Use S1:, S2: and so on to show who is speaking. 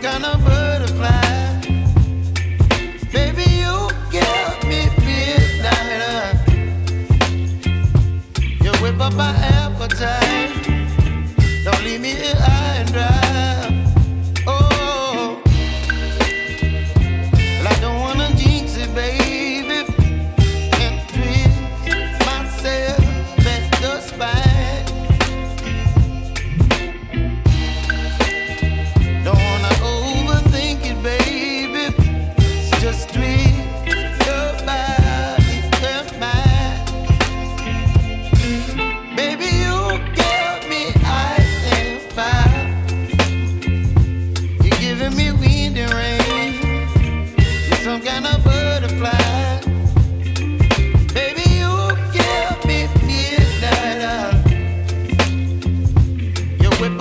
S1: some kind of butterfly. Baby, you me. You whip up my appetite. Don't leave me here high and dry.